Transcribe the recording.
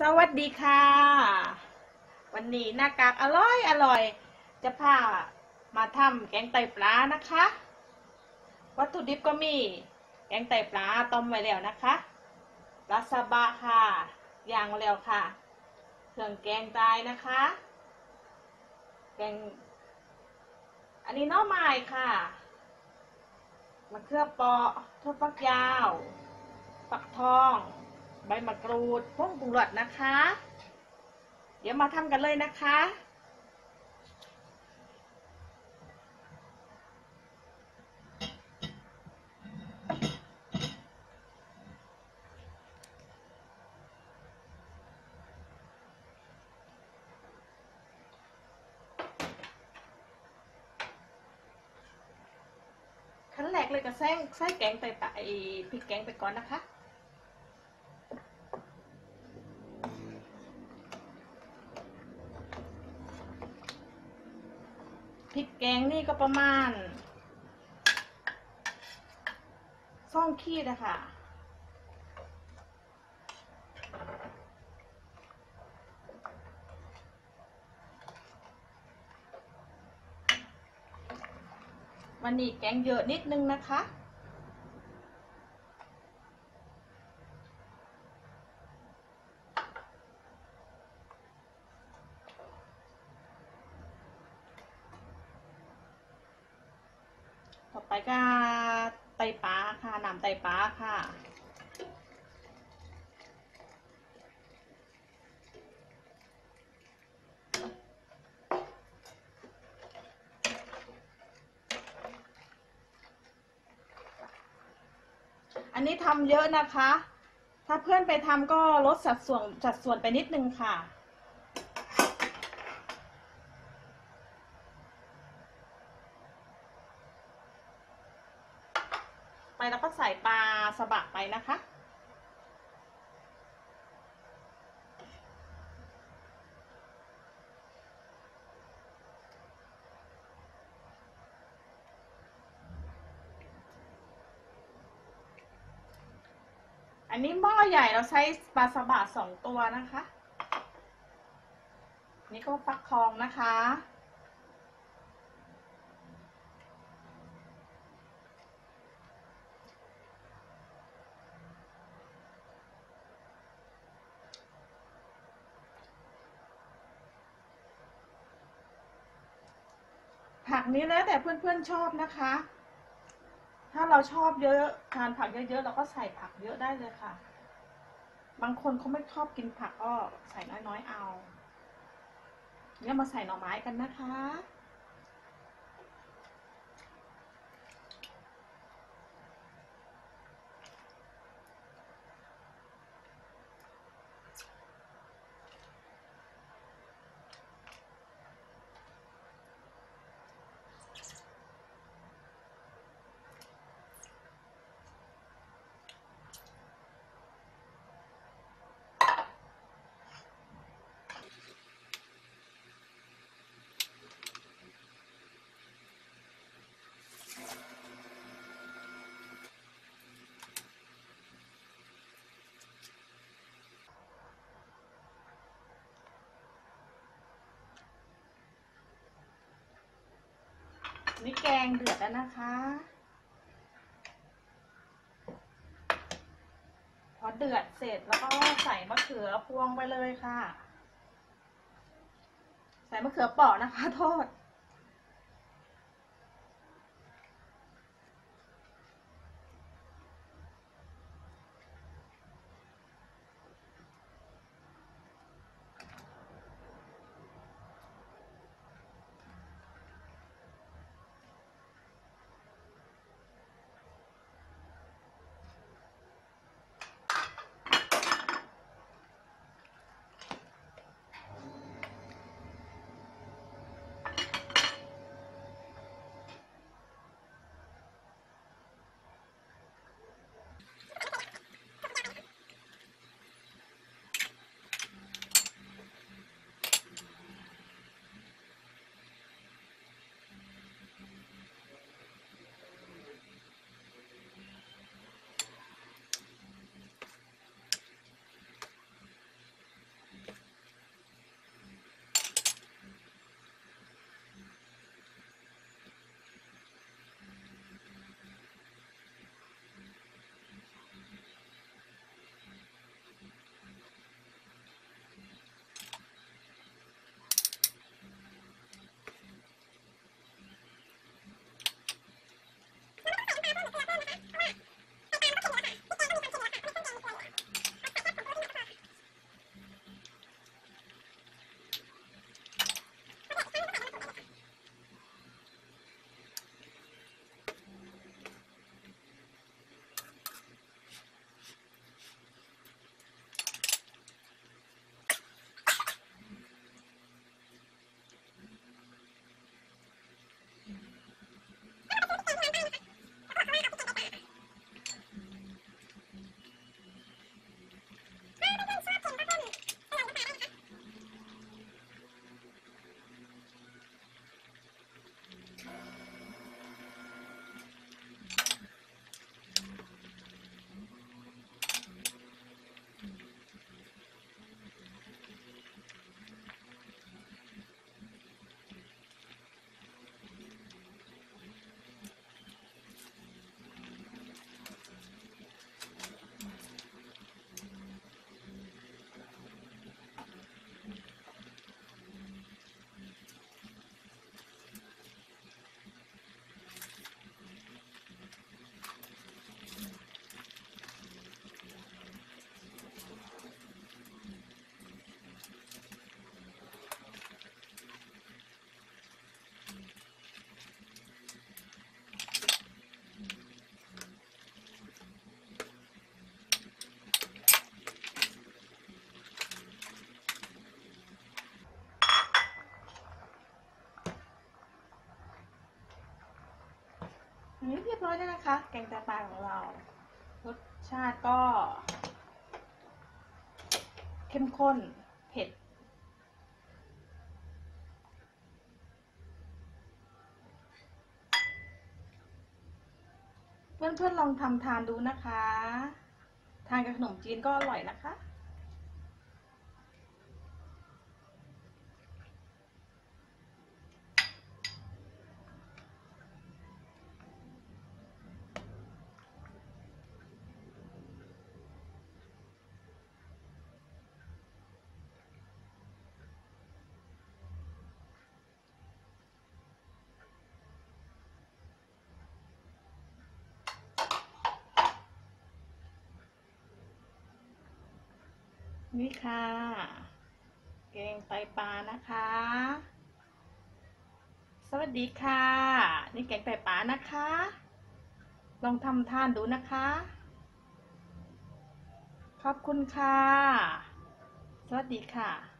สวัสดีค่ะ วันนี้หน้ากากอร่อยอร่อย จะพามาทำแกงไตปลานะคะ วัตถุดิบก็มีแกงไตปลาต้มไว้แล้วนะคะปลาซาบะค่ะย่างไว้แล้วค่ะ เครื่องแกงตายนะคะ แกง อันนี้น้อไม้ค่ะมะเขือเปราะถั่วฝักยาว ฝักทอง ใบมะกรูดพวกปรุงรสนะคะ เดี๋ยวมาทำกันเลยนะคะ ขั้นแรกเลยก็ใส่ใส่แกงไปไปพริกแกงไปก่อนนะคะ พริกแกงนี่ก็ประมาณซ่องขีดนะคะวันนี้แกงเยอะนิดนึงนะคะ ก็ไตปลาค่ะน้ำไตปลาค่ะอันนี้ทำเยอะนะคะ ถ้าเพื่อนไปทำก็ลดสัดส่วนสัดส่วนไปนิดนึงค่ะ แล้วก็ใส่ปลาสบะไปนะคะ อันนี้หม้อใหญ่เราใช้ปลาสบะสองตัวนะคะ นี่ก็ฟักทองนะคะ ผักนี้แล้วแต่เพื่อนๆชอบนะคะ ถ้าเราชอบเยอะทานผักเยอะๆเราก็ใส่ผักเยอะได้เลยค่ะ บางคนเขาไม่ชอบกินผักก็ใส่น้อยๆเอา เนี่ยมาใส่หน่อไม้กันนะคะ นี่แกงเดือดแล้วนะคะ พอเดือดเสร็จแล้วก็ใส่มะเขือพวงไปเลยค่ะ ใส่มะเขือเปาะนะคะ โทษ อยด้วยนะคะ แกงไตปลาของเรา รสชาติก็ เข้มข้น เผ็ด เพื่อนๆลองทำทานดูนะคะ ทานกับขนมจีนก็อร่อยนะคะ นี่ค่ะ แกงไตปลานะคะ สวัสดีค่ะ นี่แกงไตปลานะคะ ลองทำทานดูนะคะ ขอบคุณค่ะ สวัสดีค่ะ